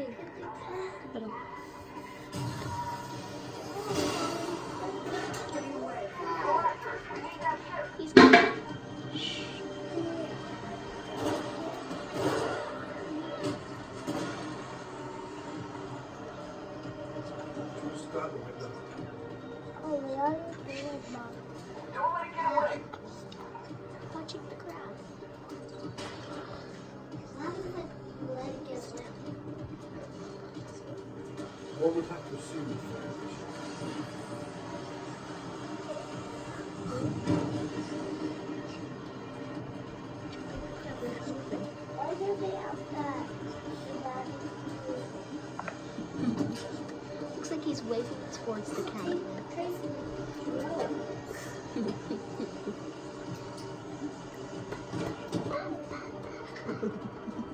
Oh, we already did, Mom. Don't What would have to assume it's that? Looks like he's waving towards the camera.